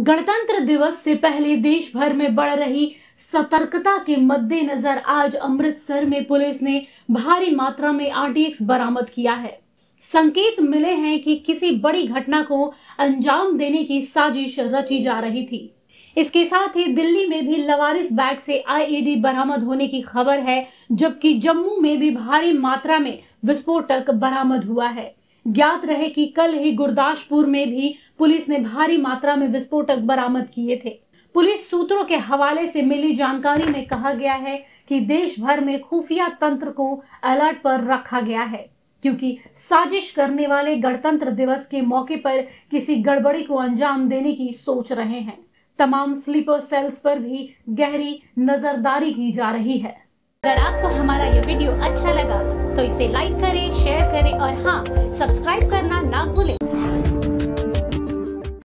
गणतंत्र दिवस से पहले देश भर में बढ़ रही सतर्कता के मद्देनजर आज अमृतसर में पुलिस ने भारी मात्रा में आरटीएक्स बरामद किया है। संकेत मिले हैं कि किसी बड़ी घटना को अंजाम देने की साजिश रची जा रही थी। इसके साथ ही दिल्ली में भी लवारिस बैग से आईईडी बरामद होने की खबर है, जबकि जम्मू में भी भारी मात्रा में विस्फोटक बरामद हुआ है। ज्ञात रहे कि कल ही गुरदासपुर में भी पुलिस ने भारी मात्रा में विस्फोटक बरामद किए थे। पुलिस सूत्रों के हवाले से मिली जानकारी में कहा गया है कि देश भर में खुफिया तंत्र को अलर्ट पर रखा गया है, क्योंकि साजिश करने वाले गणतंत्र दिवस के मौके पर किसी गड़बड़ी को अंजाम देने की सोच रहे हैं। तमाम स्लीपर सेल्स पर भी गहरी नजरदारी की जा रही है। अगर आपको हमारा ये वीडियो अच्छा लगा तो इसे लाइक करें शेयर करें और हाँ सब्सक्राइब करना ना भूलें।